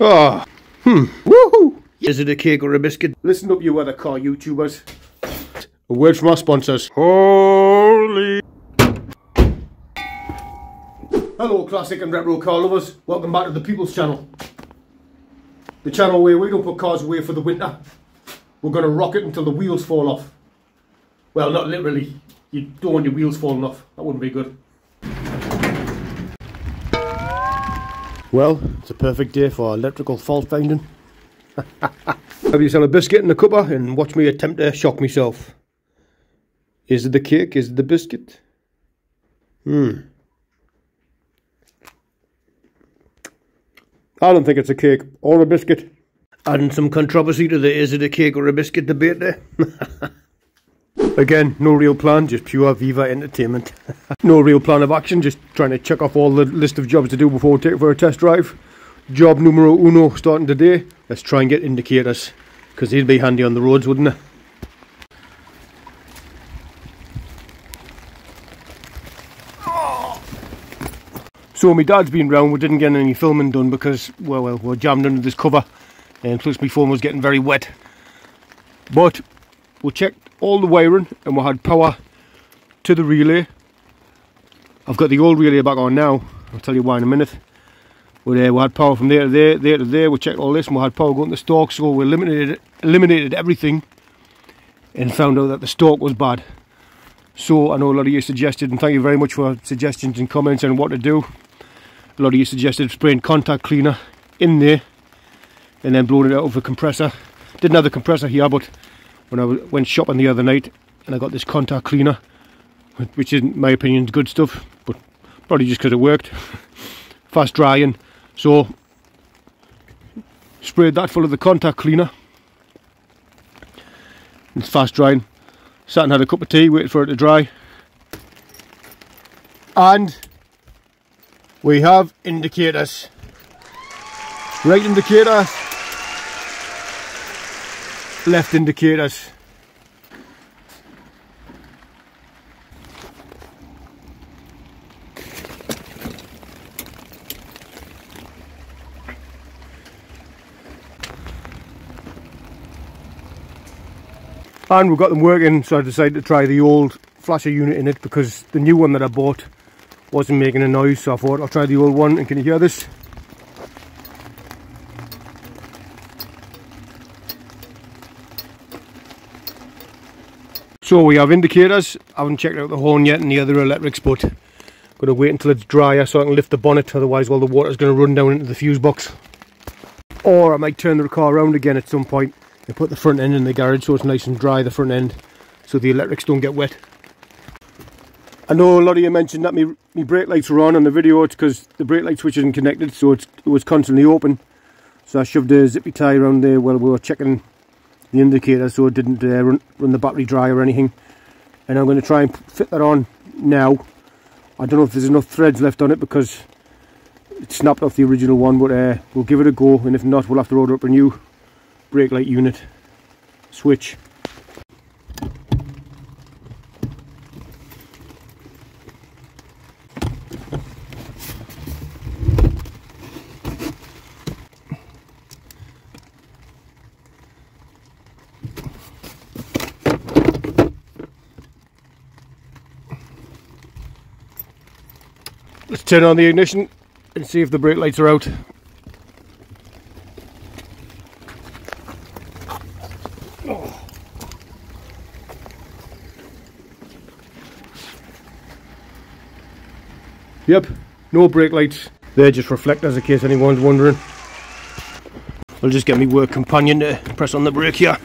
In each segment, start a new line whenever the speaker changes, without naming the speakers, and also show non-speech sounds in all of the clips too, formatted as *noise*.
Ah, hmm, woohoo! Is it a cake or a biscuit? Listen up, you other car YouTubers. A word from our sponsors. Holy. Hello, classic and retro car lovers. Welcome back to the People's Channel. The channel where we don't put cars away for the winter. We're going to rock it until the wheels fall off. Well, not literally. You don't want your wheels falling off. That wouldn't be good. Well, it's a perfect day for electrical fault finding. *laughs* Have yourself a biscuit and a cuppa and watch me attempt to shock myself. Is it the cake? Is it the biscuit? Hmm. I don't think it's a cake or a biscuit. Adding some controversy to the is it a cake or a biscuit debate there. *laughs* Again, no real plan, just pure Viva entertainment. *laughs* no real plan of action, just trying to check off all the list of jobs to do before we take it for a test drive. Job numero uno starting today. Let's try and get indicators, because they'd be handy on the roads, wouldn't they? So my dad's been round, we didn't get any filming done because, well, well, we're jammed under this cover and plus my phone was getting very wet. But we checked all the wiring and we had power to the relay. I've got the old relay back on now, I'll tell you why in a minute. But uh, we had power from there to there, there to there, we checked all this and we had power going to the stalk so we eliminated, eliminated everything and found out that the stalk was bad. So I know a lot of you suggested, and thank you very much for suggestions and comments on what to do. A lot of you suggested spraying contact cleaner in there and then blowing it out of a compressor. Didn't have the compressor here, but when I went shopping the other night and I got this contact cleaner, which in my opinion good stuff, but probably just because it worked. *laughs* Fast drying. So sprayed that full of the contact cleaner. It's fast drying. Sat and had a cup of tea, waited for it to dry. And we have indicators. Right indicator, left indicators. And we've got them working, so I decided to try the old flasher unit in it because the new one that I bought wasn't making a noise so I thought I'll try the old one and can you hear this? So we have indicators, I haven't checked out the horn yet and the other electrics but I'm going to wait until it's drier so I can lift the bonnet otherwise all the water's going to run down into the fuse box. Or I might turn the car around again at some point and put the front end in the garage so it's nice and dry the front end so the electrics don't get wet. I know a lot of you mentioned that my, my brake lights were on on the video. It's because the brake light switch isn't connected, so it was constantly open. So I shoved a zippy tie around there while we were checking the indicator so it didn't uh, run, run the battery dry or anything. And I'm going to try and fit that on now. I don't know if there's enough threads left on it because it snapped off the original one, but uh, we'll give it a go. And if not, we'll have to order up a new brake light unit switch. Turn on the ignition and see if the brake lights are out. Yep, no brake lights. They're just reflectors in case anyone's wondering. I'll just get me work companion to press on the brake here.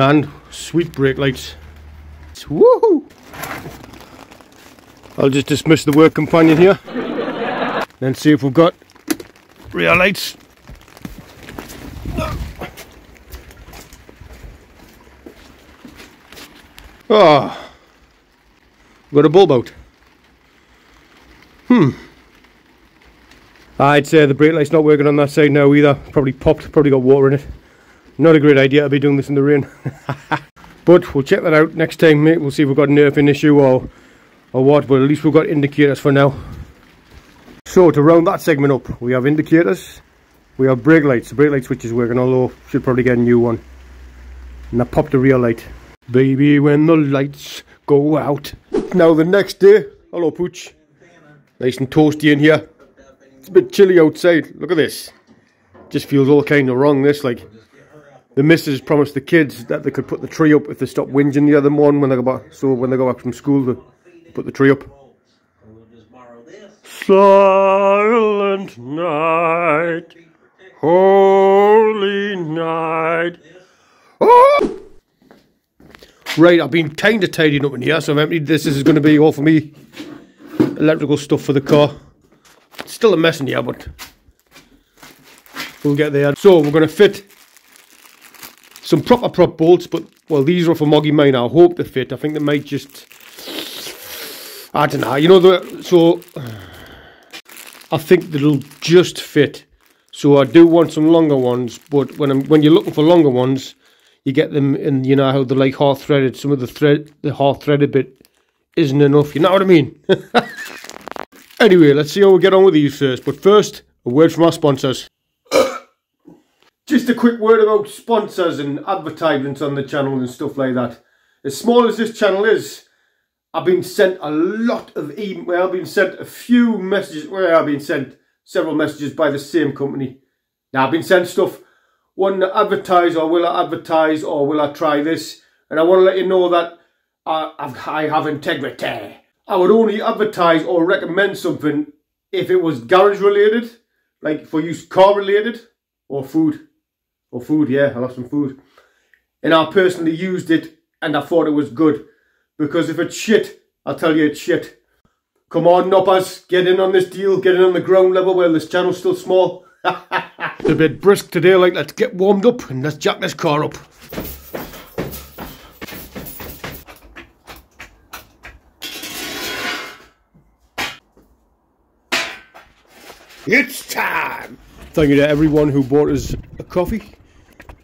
And sweet brake lights. Woohoo! I'll just dismiss the work companion here. then see if we've got rear lights. Oh, got a bulb out. Hmm. I'd say the brake light's not working on that side now either. Probably popped, probably got water in it. Not a great idea to be doing this in the rain. *laughs* but we'll check that out next time, mate. We'll see if we've got an earthing issue or, or what, but at least we've got indicators for now. So to round that segment up, we have indicators, we have brake lights. The brake light switch is working, although should probably get a new one. And I popped the rear light. Baby, when the lights go out. Now the next day, hello Pooch. Nice and toasty in here. It's a bit chilly outside. Look at this. Just feels all kind of wrong, this. Like, the missus promised the kids that they could put the tree up if they stopped whinging the other morning when they go back. So when they go back from school, they put the tree up. Silent night, holy night. Oh! Right, I've been kind of tidying up in here, so I've emptied this. This is going to be all for me. Electrical stuff for the car. Still a mess in here, but we'll get there. So we're going to fit some proper prop bolts, but well, these are for Moggy Minor. I hope they fit. I think they might just. I don't know. You know the so. I think they'll just fit. So I do want some longer ones, but when I'm when you're looking for longer ones, you get them in you know how they're like half threaded. Some of the thread the half threaded bit isn't enough. You know what I mean? *laughs* anyway, let's see how we get on with these first. But first, a word from our sponsors. Just a quick word about sponsors and advertisements on the channel and stuff like that. As small as this channel is, I've been sent a lot of email. Well, I've been sent a few messages. Well, I've been sent several messages by the same company. Now, I've been sent stuff. To advertise or will I advertise or will I try this? And I want to let you know that I, I have integrity. I would only advertise or recommend something if it was garage related, like for use car related or food. Or food, yeah, I love some food. And I personally used it and I thought it was good. Because if it's shit, I'll tell you it's shit. Come on, Noppers, get in on this deal, get in on the ground level while this channel's still small. *laughs* it's a bit brisk today, like let's get warmed up and let's jack this car up. It's time! Thank you to everyone who bought us a coffee.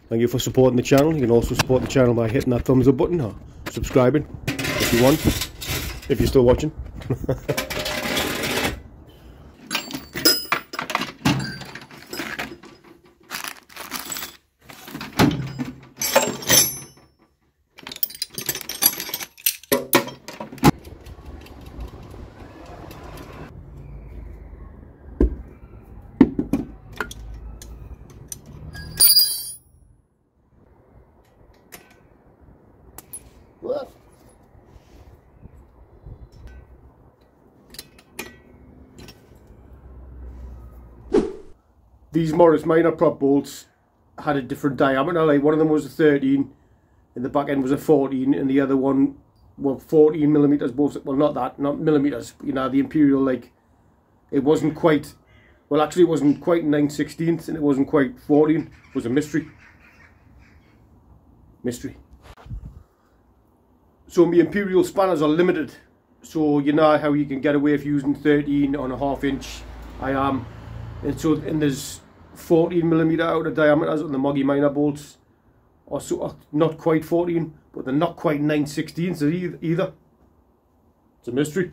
Thank you for supporting the channel. You can also support the channel by hitting that thumbs up button or subscribing if you want, if you're still watching. *laughs* these Morris minor prop bolts had a different diameter. Like one of them was a 13, and the back end was a 14, and the other one, well, 14 millimeters. Both, well, not that, not millimeters. You know, the Imperial like, it wasn't quite. Well, actually, it wasn't quite 9 16ths, and it wasn't quite 14. It was a mystery. Mystery. So my Imperial spanners are limited. So you know how you can get away with using 13 on a half inch. I am. And so, and there's 14 millimeter outer diameters on the Moggy Minor bolts. Or so, not quite 14, but they're not quite 9 16ths either. It's a mystery.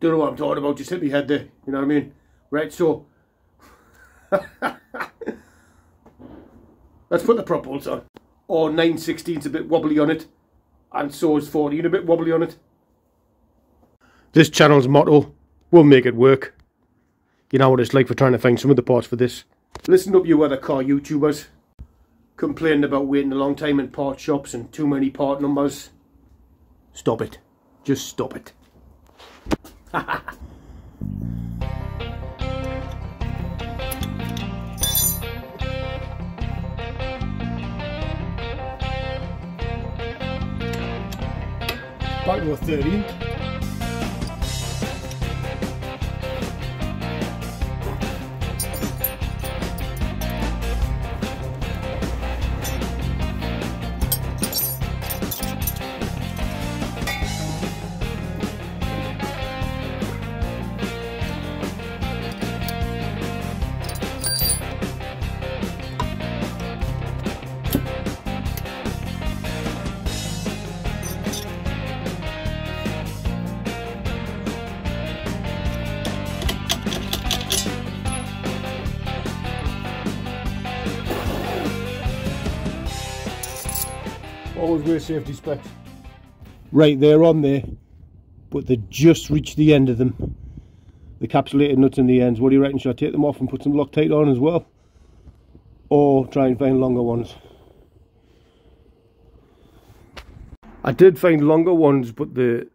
Don't know what I'm talking about, just hit me head there, you know what I mean? Right, so. *laughs* Let's put the prop bolts on. Or 9 16ths a bit wobbly on it. And so is 14 a bit wobbly on it. This channel's motto, we'll make it work. You know what it's like for trying to find some of the parts for this. Listen up you other car YouTubers. Complaining about waiting a long time in part shops and too many part numbers. Stop it. Just stop it. Back to a 13. Always wear safety specs. Right, they're on there, but they just reached the end of them. The capsulated nuts in the ends. What do you reckon? Should I take them off and put some Loctite on as well? Or try and find longer ones? I did find longer ones, but the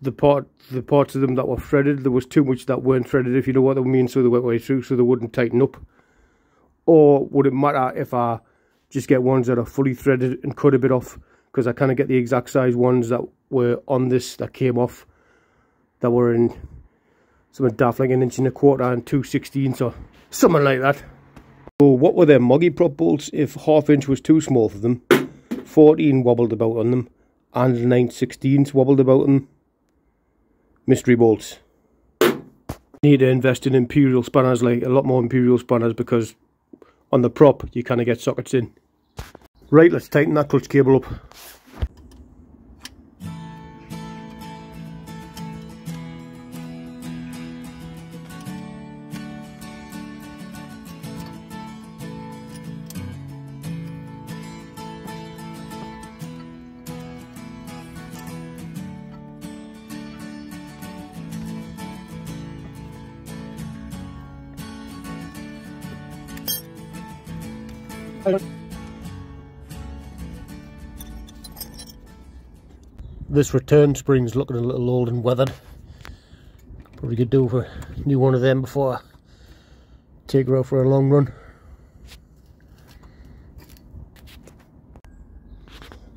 the part the parts of them that were threaded, there was too much that weren't threaded, if you know what I mean, so they went way through, so they wouldn't tighten up. Or would it matter if I just get ones that are fully threaded and cut a bit off? Because I kind of get the exact size ones that were on this that came off, that were in something daft like an inch and a quarter and two sixteenths or something like that. So what were their moggy prop bolts if half inch was too small for them? 14 wobbled about on them and 9 sixteenths wobbled about them mystery bolts. Need to invest in imperial spanners, like a lot more imperial spanners, because on the prop you kind of get sockets in. Right, let's tighten that clutch cable up. This return spring's looking a little old and weathered. Probably could do for a new one of them before I take her out for a long run.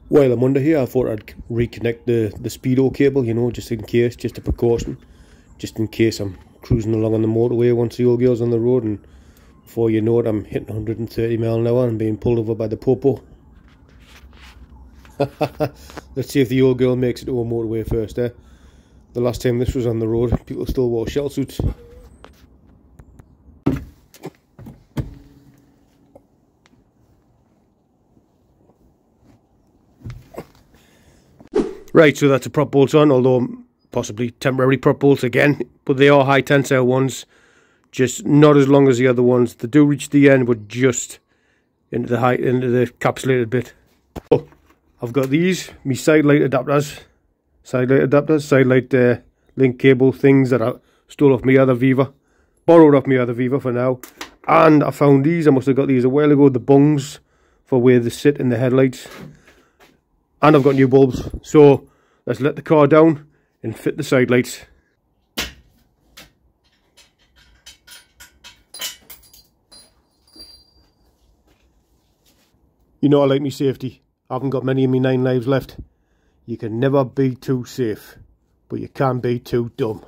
While I'm under here, I thought I'd reconnect the, the speedo cable, you know, just in case, just a precaution. Just in case I'm cruising along on the motorway once the old girl's on the road and before you know it, I'm hitting 130 mile an hour and being pulled over by the popo. Let's see if the old girl makes it to a motorway first, eh? The last time this was on the road, people still wore shell suits. Right, so that's a prop bolt on, although possibly temporary prop bolts again, but they are high tensile ones just not as long as the other ones. They do reach the end, but just into the height, into the capsulated bit. Oh, I've got these, me side light adapters, side light adapters, side light uh, link cable things that I stole off my other Viva, borrowed off my other Viva for now. And I found these, I must have got these a while ago, the bungs for where they sit in the headlights. And I've got new bulbs. So let's let the car down and fit the side lights. You know I like me safety. I haven't got many of me nine lives left. You can never be too safe, but you can be too dumb.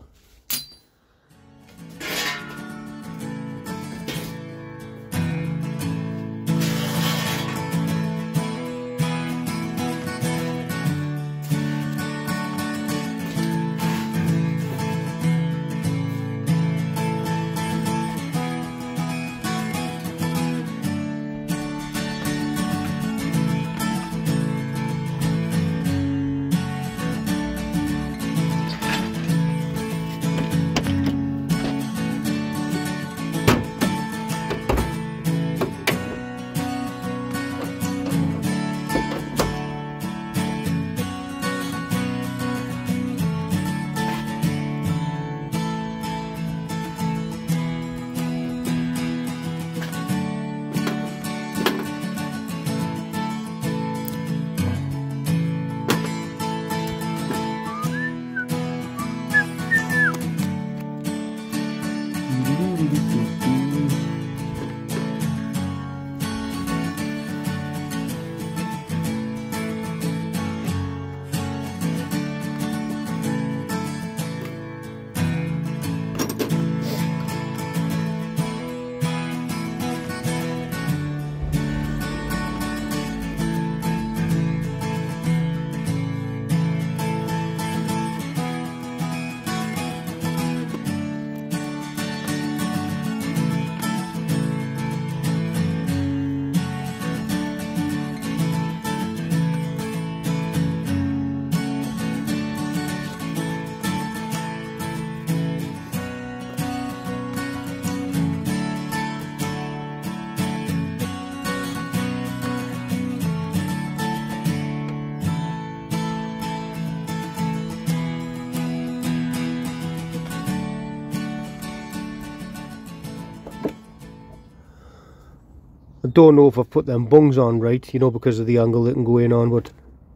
I don't know if I've put them bungs on right, you know, because of the angle they can go in on, but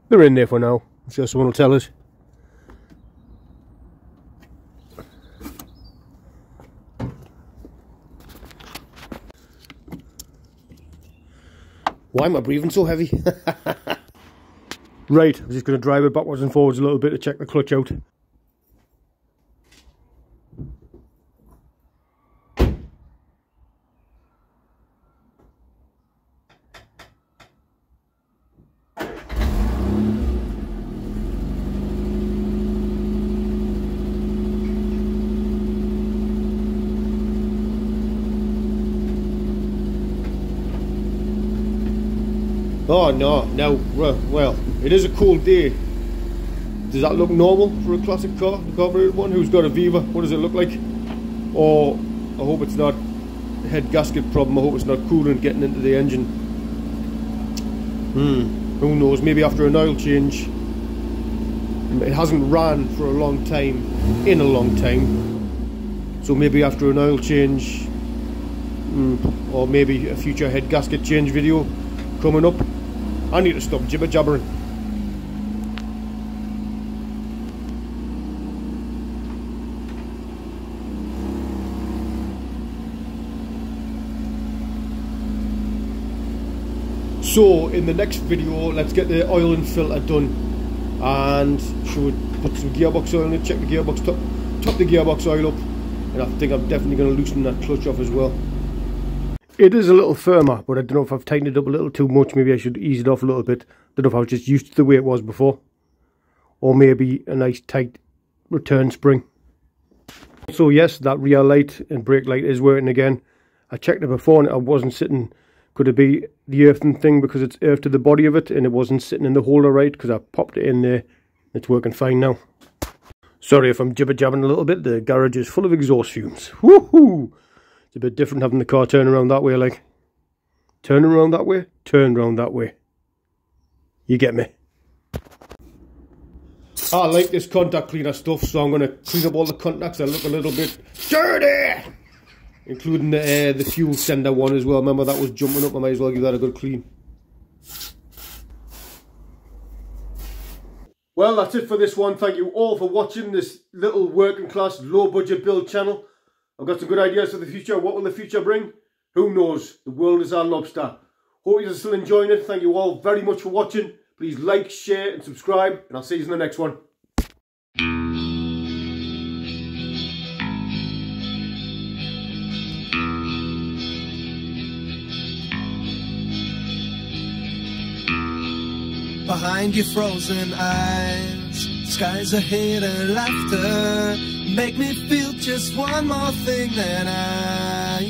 they're in there for now. I'm sure someone will tell us. Why am I breathing so heavy? *laughs* right, I'm just going to drive it backwards and forwards a little bit to check the clutch out. Oh no, no, well, it is a cool day. Does that look normal for a classic car, the carbureted one? Who's got a Viva? What does it look like? Or, I hope it's not head gasket problem, I hope it's not coolant getting into the engine. Hmm, who knows, maybe after an oil change. It hasn't ran for a long time, in a long time. So maybe after an oil change, hmm, or maybe a future head gasket change video coming up. I need to stop jibber jabbering. So in the next video, let's get the oil and filter done and should put some gearbox oil in it, check the gearbox, top, top the gearbox oil up and I think I'm definitely going to loosen that clutch off as well. It is a little firmer, but I don't know if I've tightened it up a little too much. Maybe I should ease it off a little bit. Don't know if I was just used to the way it was before. Or maybe a nice tight return spring. So yes, that rear light and brake light is working again. I checked it before and I wasn't sitting. Could it be the earthing thing because it's earth to the body of it and it wasn't sitting in the holder right because I popped it in there. It's working fine now. Sorry if I'm jibber jabbing a little bit. The garage is full of exhaust fumes. Woohoo! It's a bit different having the car turn around that way, like. Turn around that way, turn around that way. You get me? I like this contact cleaner stuff, so I'm going to clean up all the contacts that look a little bit dirty. Including the, uh, the fuel sender one as well. Remember that was jumping up, I might as well give that a good clean. Well, that's it for this one. Thank you all for watching this little working class, low budget build channel. I've got some good ideas for the future. What will the future bring? Who knows? The world is our lobster. Hope you're still enjoying it. Thank you all very much for watching. Please like, share and subscribe. And I'll see you in the next one.
Behind your frozen eyes, skies ahead and laughter make me feel just one more thing than I.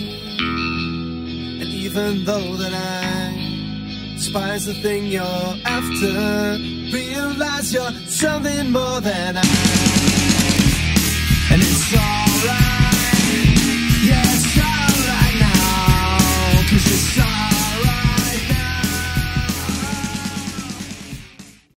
And even though that I despise the thing you're after, realize you're something more than I. And it's all.